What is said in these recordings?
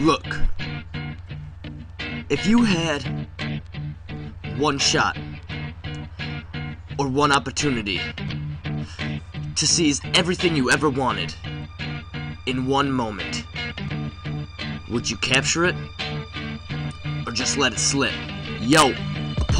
Look, if you had one shot or one opportunity to seize everything you ever wanted in one moment, would you capture it or just let it slip? Yo,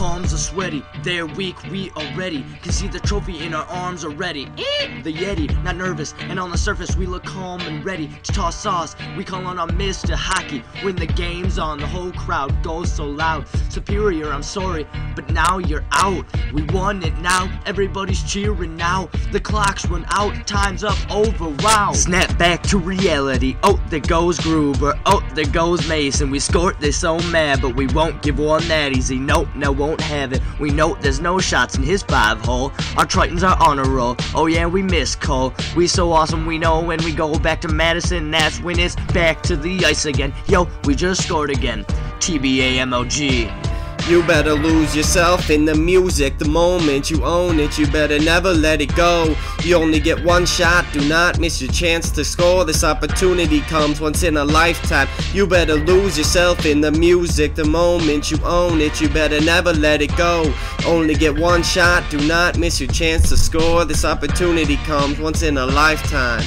palms are sweaty, they're weak, we are ready. Can see the trophy in our arms already. Eh, the Yeti, not nervous, and on the surface we look calm and ready to toss sauce. We call on our Mr. Hockey when the game's on. The whole crowd goes so loud. Superior, I'm sorry, but now you're out. We won it now, everybody's cheering now. The clock's run out, time's up, over, wow. Snap back to reality. Oh, there goes Gruber. Oh, there goes Mason. We scored, they're so mad, but we won't give one that easy. Nope, no, won't have it. We know there's no shots in his five hole. Our Tritons are on a roll. Oh yeah, we miss Cole. We so awesome, we know when we go back to Madison, that's when it's back to the ice again. Yo, we just scored again. TBA MLG. You better lose yourself in the music the moment you own it. You better never let it go. You only get one shot, do not miss your chance to score. This opportunity comes once in a lifetime. You better lose yourself in the music the moment you own it. You better never let it go. Only get one shot, do not miss your chance to score. This opportunity comes once in a lifetime.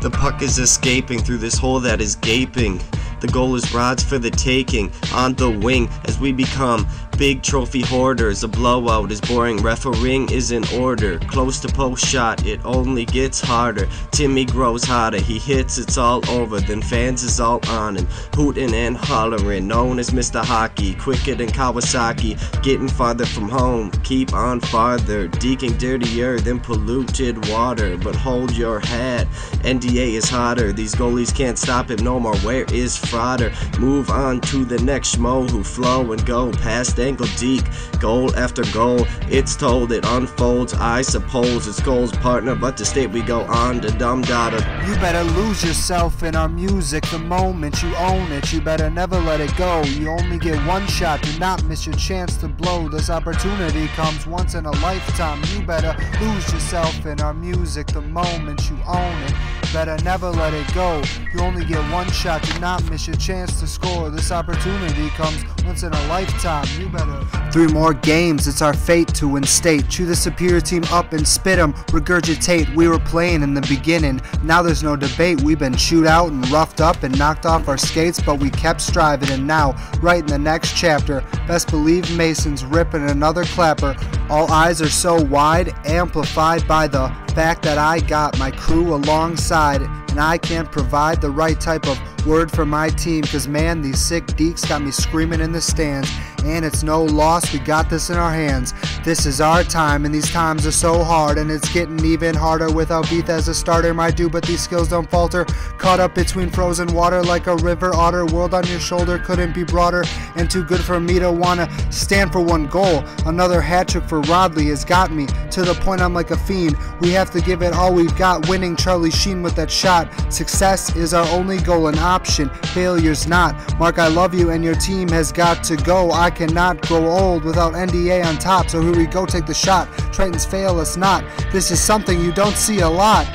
The puck is escaping through this hole that is gaping. The goal is rods for the taking on the wing as we become big trophy hoarders. A blowout is boring, refereeing is in order. Close to post shot, it only gets harder. Timmy grows hotter, he hits, it's all over. Then fans is all on him, hooting and hollering. Known as Mr. Hockey, quicker than Kawasaki. Getting farther from home, keep on farther. Deking dirtier than polluted water. But hold your hat, NDA is hotter. These goalies can't stop him no more. Where is Frauder? Move on to the next schmo who flow and go past ankle deep. Goal after goal, it's told, it unfolds. I suppose it's goals, partner, but to state we go on to dumb data. You better lose yourself in our music the moment you own it. You better never let it go. You only get one shot, do not miss your chance to blow. This opportunity comes once in a lifetime. You better lose yourself in our music the moment you own it. Better never let it go. You only get one shot, do not miss your chance to score. This opportunity comes once in a lifetime. You better. Three more games, it's our fate to win state. Chew the superior team up and spit 'em. Regurgitate, we were playing in the beginning. Now there's no debate. We've been chewed out and roughed up and knocked off our skates, but we kept striving. And now, right in the next chapter, best believe Mason's ripping another clapper. All eyes are so wide, amplified by the fact that I got my crew alongside and I can't provide the right type of word for my team because man these sick dekes got me screaming in the stands and it's no loss. We got this in our hands. This is our time and these times are so hard and it's getting even harder without Beath as a starter my dude but these skills don't falter. Caught up between frozen water like a river otter world on your shoulder couldn't be broader and too good for me to wanna stand for one goal. Another hat trick for Rodley has got me to the point I'm like a fiend. We have to give it all we've got winning Charlie Sheen with that shot. Success is our only goal and option, failure's not. Mark, I love you and your team has got to go. I cannot grow old without NDA on top, so here we go, take the shot. Tritons fail us not. This is something you don't see a lot.